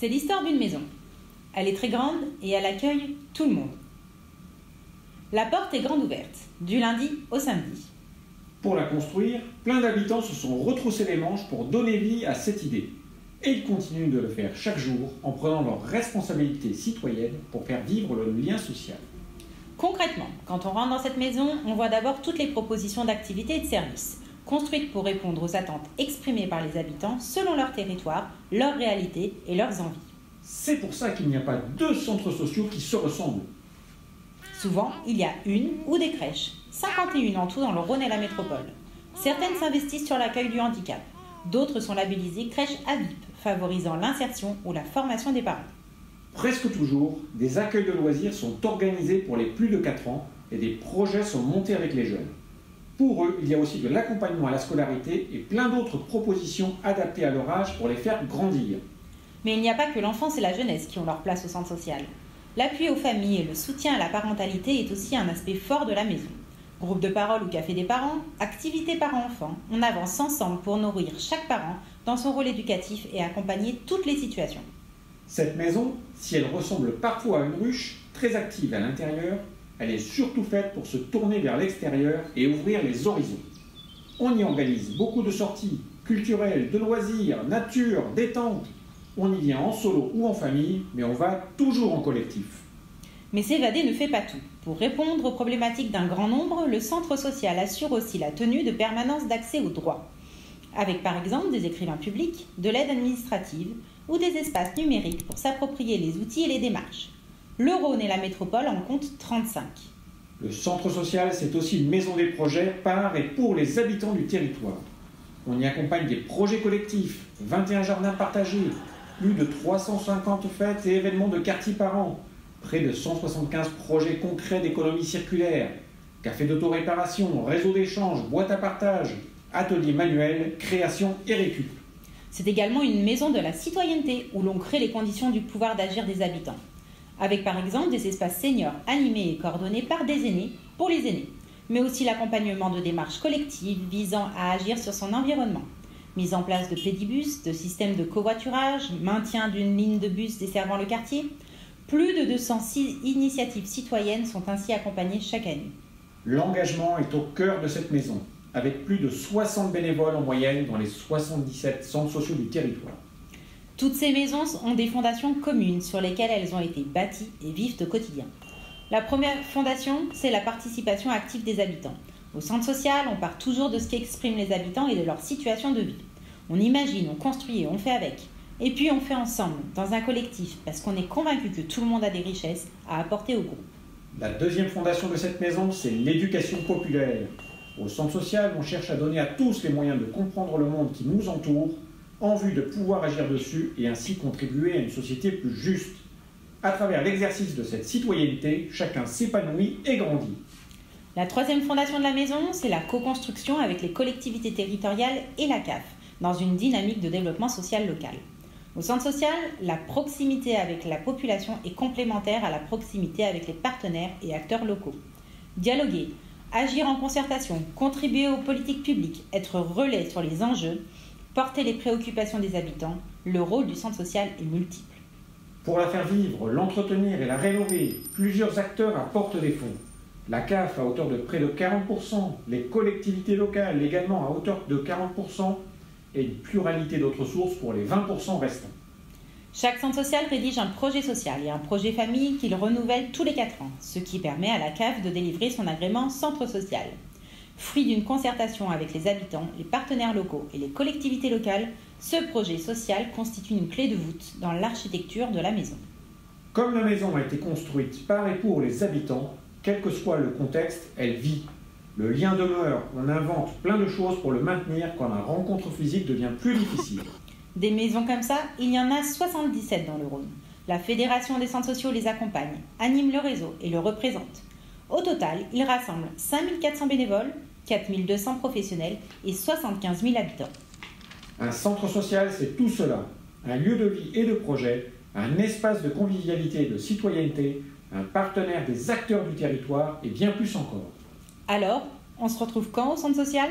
C'est l'histoire d'une maison. Elle est très grande et elle accueille tout le monde. La porte est grande ouverte, du lundi au samedi. Pour la construire, plein d'habitants se sont retroussés les manches pour donner vie à cette idée. Et ils continuent de le faire chaque jour en prenant leurs responsabilités citoyennes pour faire vivre le lien social. Concrètement, quand on rentre dans cette maison, on voit d'abord toutes les propositions d'activités et de services, construites pour répondre aux attentes exprimées par les habitants selon leur territoire, leur réalité et leurs envies. C'est pour ça qu'il n'y a pas deux centres sociaux qui se ressemblent. Souvent, il y a une ou des crèches, 51 en tout dans le Rhône et la métropole. Certaines s'investissent sur l'accueil du handicap, d'autres sont labellisées crèches AVIP, favorisant l'insertion ou la formation des parents. Presque toujours, des accueils de loisirs sont organisés pour les plus de 4 ans et des projets sont montés avec les jeunes. Pour eux, il y a aussi de l'accompagnement à la scolarité et plein d'autres propositions adaptées à leur âge pour les faire grandir. Mais il n'y a pas que l'enfance et la jeunesse qui ont leur place au centre social. L'appui aux familles et le soutien à la parentalité est aussi un aspect fort de la maison. Groupe de parole ou café des parents, activités parents-enfants, on avance ensemble pour nourrir chaque parent dans son rôle éducatif et accompagner toutes les situations. Cette maison, si elle ressemble parfois à une ruche, très active à l'intérieur, elle est surtout faite pour se tourner vers l'extérieur et ouvrir les horizons. On y organise beaucoup de sorties culturelles, de loisirs, nature, détente. On y vient en solo ou en famille, mais on va toujours en collectif. Mais s'évader ne fait pas tout. Pour répondre aux problématiques d'un grand nombre, le centre social assure aussi la tenue de permanence d'accès aux droits, avec par exemple des écrivains publics, de l'aide administrative ou des espaces numériques pour s'approprier les outils et les démarches. Le Rhône et la métropole en comptent 35. Le centre social, c'est aussi une maison des projets par et pour les habitants du territoire. On y accompagne des projets collectifs, 21 jardins partagés, plus de 350 fêtes et événements de quartier par an, près de 175 projets concrets d'économie circulaire, café d'autoréparation, réseau d'échange, boîte à partage, atelier manuel, création et récup. C'est également une maison de la citoyenneté où l'on crée les conditions du pouvoir d'agir des habitants avec par exemple des espaces seniors animés et coordonnés par des aînés pour les aînés, mais aussi l'accompagnement de démarches collectives visant à agir sur son environnement. Mise en place de pédibus, de systèmes de covoiturage, maintien d'une ligne de bus desservant le quartier. Plus de 206 initiatives citoyennes sont ainsi accompagnées chaque année. L'engagement est au cœur de cette maison, avec plus de 60 bénévoles en moyenne dans les 77 centres sociaux du territoire. Toutes ces maisons ont des fondations communes sur lesquelles elles ont été bâties et vivent au quotidien. La première fondation, c'est la participation active des habitants. Au centre social, on part toujours de ce qu'expriment les habitants et de leur situation de vie. On imagine, on construit et on fait avec. Et puis on fait ensemble, dans un collectif, parce qu'on est convaincu que tout le monde a des richesses à apporter au groupe. La deuxième fondation de cette maison, c'est l'éducation populaire. Au centre social, on cherche à donner à tous les moyens de comprendre le monde qui nous entoure en vue de pouvoir agir dessus et ainsi contribuer à une société plus juste. À travers l'exercice de cette citoyenneté, chacun s'épanouit et grandit. La troisième fondation de la maison, c'est la co-construction avec les collectivités territoriales et la CAF, dans une dynamique de développement social local. Au centre social, la proximité avec la population est complémentaire à la proximité avec les partenaires et acteurs locaux. Dialoguer, agir en concertation, contribuer aux politiques publiques, être relais sur les enjeux, porter les préoccupations des habitants, le rôle du centre social est multiple. Pour la faire vivre, l'entretenir et la rénover, plusieurs acteurs apportent des fonds. La CAF à hauteur de près de 40%, les collectivités locales également à hauteur de 40% et une pluralité d'autres sources pour les 20% restants. Chaque centre social rédige un projet social et un projet famille qu'il renouvelle tous les 4 ans, ce qui permet à la CAF de délivrer son agrément centre social. Fruit d'une concertation avec les habitants, les partenaires locaux et les collectivités locales, ce projet social constitue une clé de voûte dans l'architecture de la maison. Comme la maison a été construite par et pour les habitants, quel que soit le contexte, elle vit. Le lien demeure, on invente plein de choses pour le maintenir quand la rencontre physique devient plus difficile. Des maisons comme ça, il y en a 77 dans le Rhône. La Fédération des centres sociaux les accompagne, anime le réseau et le représente. Au total, ils rassemblent 5400 bénévoles, 4200 professionnels et 75 000 habitants. Un centre social, c'est tout cela. Un lieu de vie et de projet, un espace de convivialité et de citoyenneté, un partenaire des acteurs du territoire et bien plus encore. Alors, on se retrouve quand au centre social?